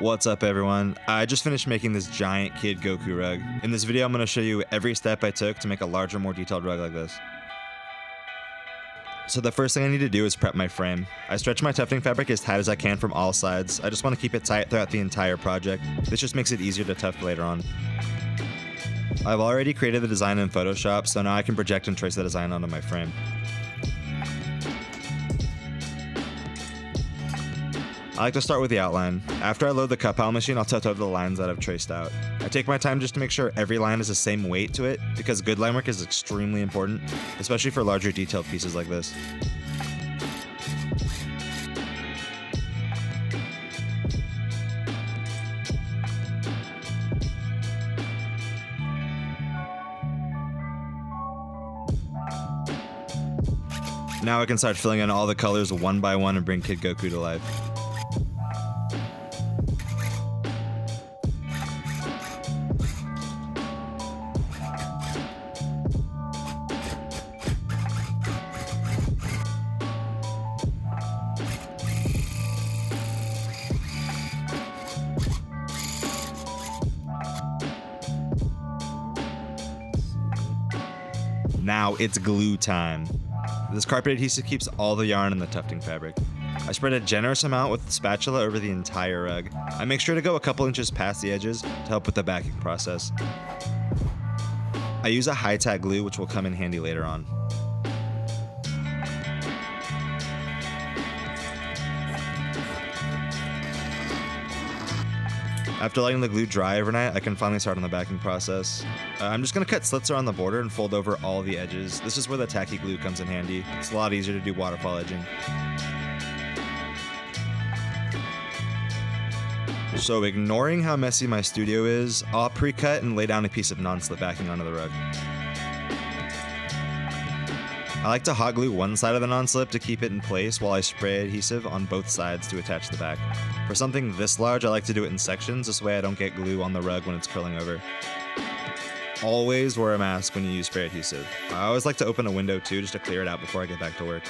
What's up everyone? I just finished making this giant Kid Goku rug. In this video I'm going to show you every step I took to make a larger, more detailed rug like this. So the first thing I need to do is prep my frame. I stretch my tufting fabric as tight as I can from all sides. I just want to keep it tight throughout the entire project. This just makes it easier to tuft later on. I've already created the design in Photoshop, so now I can project and trace the design onto my frame. I like to start with the outline. After I load the cut machine, I'll tuft over the lines that I've traced out. I take my time just to make sure every line has the same weight to it, because good line work is extremely important, especially for larger detailed pieces like this. Now I can start filling in all the colors one by one and bring Kid Goku to life. Now it's glue time. This carpet adhesive keeps all the yarn in the tufting fabric. I spread a generous amount with the spatula over the entire rug. I make sure to go a couple inches past the edges to help with the backing process. I use a high-tack glue which will come in handy later on. After letting the glue dry overnight, I can finally start on the backing process. Uh, I'm just going to cut slits around the border and fold over all the edges. This is where the tacky glue comes in handy. It's a lot easier to do waterfall edging. So ignoring how messy my studio is, I'll pre-cut and lay down a piece of non-slip backing onto the rug. I like to hot glue one side of the non-slip to keep it in place while I spray adhesive on both sides to attach the back. For something this large, I like to do it in sections, this way I don't get glue on the rug when it's curling over. Always wear a mask when you use spray adhesive. I always like to open a window too, just to clear it out before I get back to work.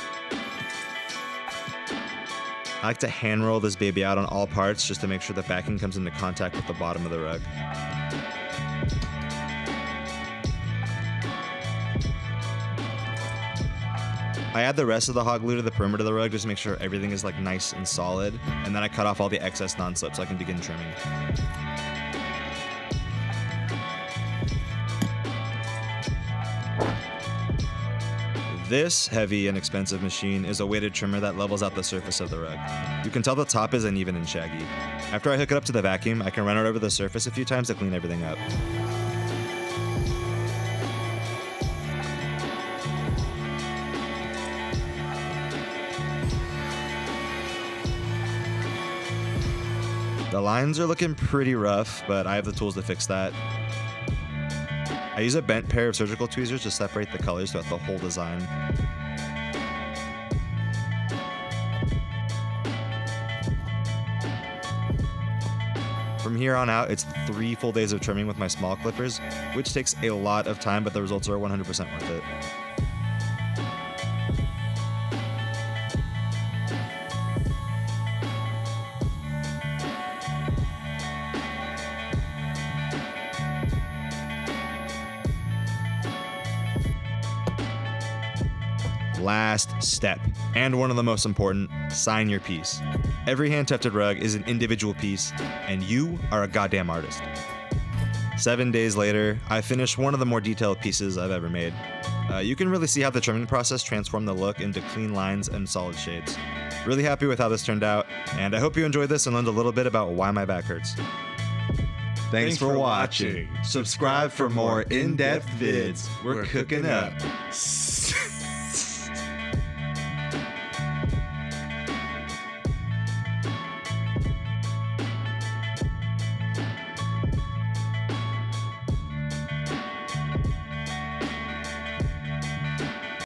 I like to hand roll this baby out on all parts just to make sure the backing comes into contact with the bottom of the rug. I add the rest of the hot glue to the perimeter of the rug just to make sure everything is like nice and solid, and then I cut off all the excess non-slip so I can begin trimming. This heavy and expensive machine is a weighted trimmer that levels out the surface of the rug. You can tell the top is uneven and shaggy. After I hook it up to the vacuum, I can run it over the surface a few times to clean everything up. The lines are looking pretty rough, but I have the tools to fix that. I use a bent pair of surgical tweezers to separate the colors throughout the whole design. From here on out, it's three full days of trimming with my small clippers, which takes a lot of time, but the results are 100% worth it. Last step, and one of the most important, sign your piece. Every hand tufted rug is an individual piece, and you are a goddamn artist. Seven days later, I finished one of the more detailed pieces I've ever made. Uh, you can really see how the trimming process transformed the look into clean lines and solid shapes. Really happy with how this turned out, and I hope you enjoyed this and learned a little bit about why my back hurts. Thanks, Thanks for, for watching. watching. Subscribe for more in-depth vids. We're, We're cooking up.